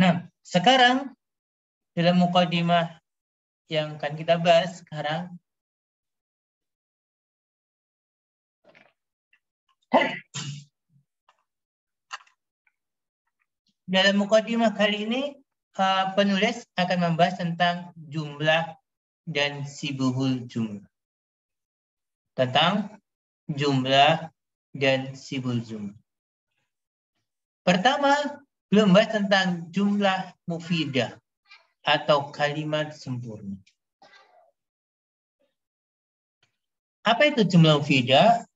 Nah, sekarang dalam mukadimah yang akan kita bahas sekarang dalam mukadimah kali ini uh, penulis akan membahas tentang jumlah dan sibuhul jumlah. Tentang jumlah dan sibul jumlah. Pertama, belum bahas tentang jumlah mufidah atau kalimat sempurna. Apa itu jumlah mufidah?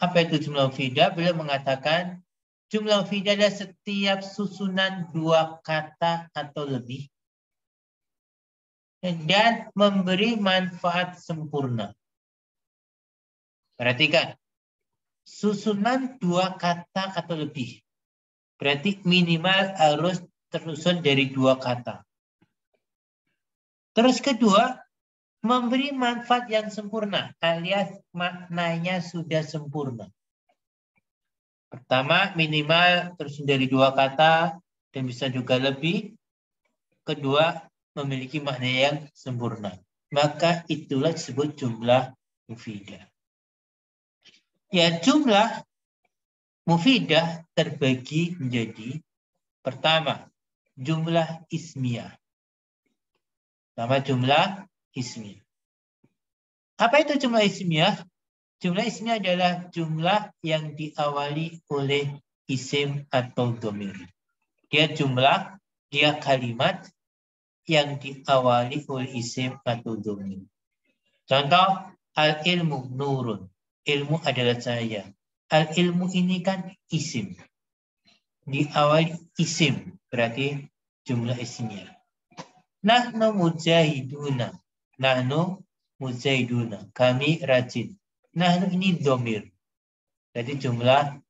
Apa itu jumlah mufidah? Beliau mengatakan jumlah mufidah adalah setiap susunan dua kata atau lebih dan memberi manfaat sempurna. Perhatikan, susunan dua kata atau lebih Berarti minimal harus tersusun dari dua kata. Terus kedua, memberi manfaat yang sempurna alias maknanya sudah sempurna. Pertama, minimal tersusun dari dua kata dan bisa juga lebih. Kedua, memiliki makna yang sempurna. Maka itulah disebut jumlah mufidah. Ya, jumlah Mufidah terbagi menjadi pertama jumlah ismiyah. Pertama jumlah ismiyah. Apa itu jumlah ismiyah? Jumlah ismiyah adalah jumlah yang diawali oleh isim atau domir. Dia jumlah, dia kalimat yang diawali oleh isim atau domir. Contoh, al-ilmu nurun. Ilmu adalah cahaya. Al ilmu ini kan isim. Di awal isim berarti jumlah isimnya. Nahnu mujahiduna. Nahnu mujahiduna. Kami rajin. Nahnu ini domir. Jadi jumlah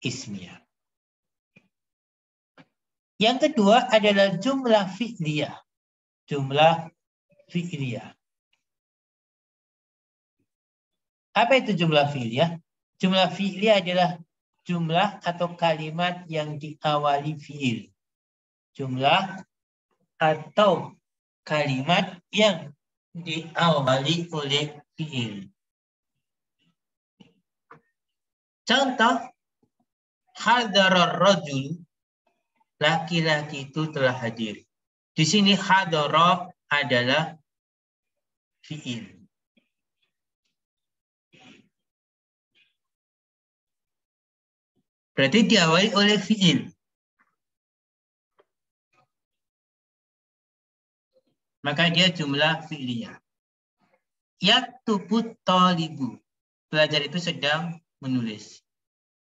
ismiyah. Yang kedua adalah jumlah fi'liyah. Jumlah fi'liyah. Apa itu jumlah fi'liyah? Jumlah fi'li adalah jumlah atau kalimat yang diawali fi'il. Jumlah atau kalimat yang diawali oleh fi'il. Contoh, hadarar rajul, laki-laki itu telah hadir. Di sini hadara adalah fi'il. Berarti diawali oleh fi'il. Maka dia jumlah fi'liyah. Yaktubu talibu. Pelajar itu sedang menulis.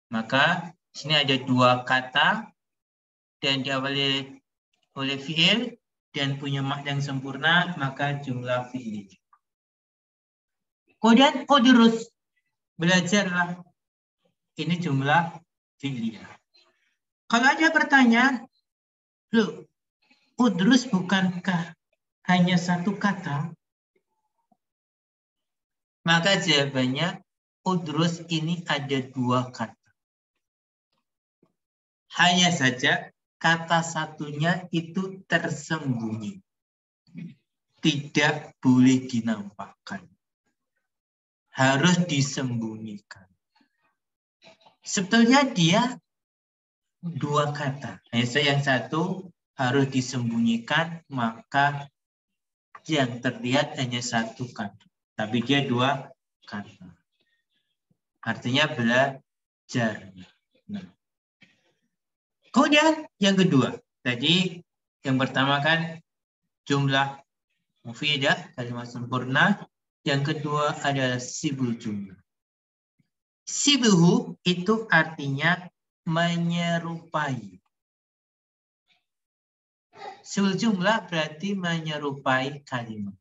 Maka sini ada dua kata dan diawali oleh fi'il dan punya makna yang sempurna, maka jumlah fi'il. Kemudian kodurus. Belajarlah. Ini jumlah fi'liyah. Kalau ada pertanyaan, loh, udrus bukankah hanya satu kata? Maka jawabannya, udrus ini ada dua kata. Hanya saja kata satunya itu tersembunyi. Tidak boleh dinampakkan. Harus disembunyikan. Sebetulnya dia dua kata. Yang satu harus disembunyikan, maka yang terlihat hanya satu kata. Tapi dia dua kata. Artinya belajar. Nah. Kemudian yang kedua, tadi yang pertama kan jumlah mufidah, kalimat sempurna. Yang kedua adalah sibul jumlah. Sibuhu itu artinya menyerupai. Sul jumlah berarti menyerupai kalimat.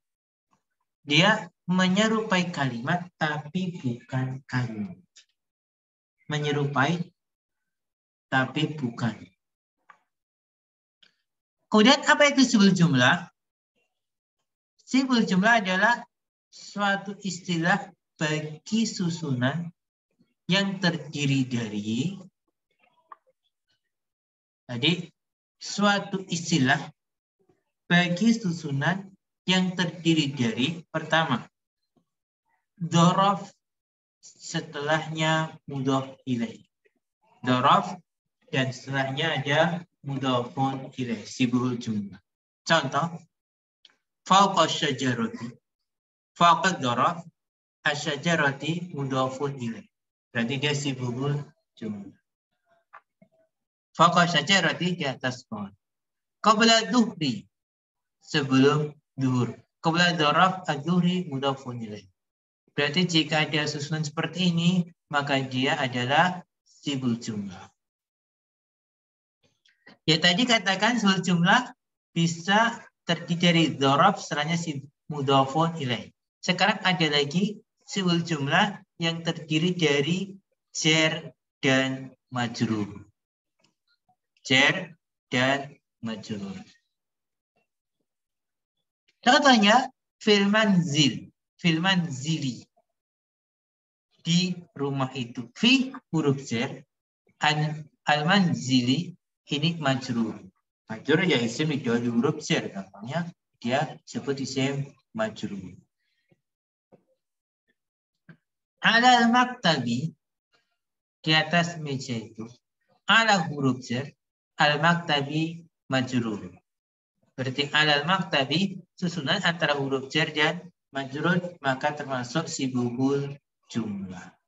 Dia menyerupai kalimat tapi bukan kalimat. Menyerupai tapi bukan. Kemudian apa itu sibul jumlah? Sibul jumlah adalah suatu istilah bagi susunan yang terdiri dari jadi suatu istilah bagi susunan yang terdiri dari pertama dorof setelahnya mudof ilaih. Dorof dan setelahnya ada mudofun ilaih, sibul jumlah. Contoh, fauqa syajarati. Fauqa dorof, asyajarati mudofun ilaih. Berarti dia sibul jumlah. Fauqa syajarati di atas pohon. Qabla duhri, sebelum duhur. Qabla dorof ad-duhri mudofun. Berarti jika ada susunan seperti ini, maka dia adalah sibul jumlah. Ya tadi katakan sibul jumlah bisa terdiri dari dorob setelahnya si mudofon ilaih. Sekarang ada lagi sibul jumlah yang terdiri dari jer dan majrur. Jer dan majrur. Contohnya firman zil filman zili di rumah itu. Fi huruf zer, alman zili ini majrur. Majrur ya isim di huruf zer. Gampangnya dia sebut isim majrur. Ala maktabi di atas meja itu. Ala huruf zer, al maktabi majrur. Berarti alal maktabi susunan antara huruf jar dan majrur maka termasuk sibukul jumlah.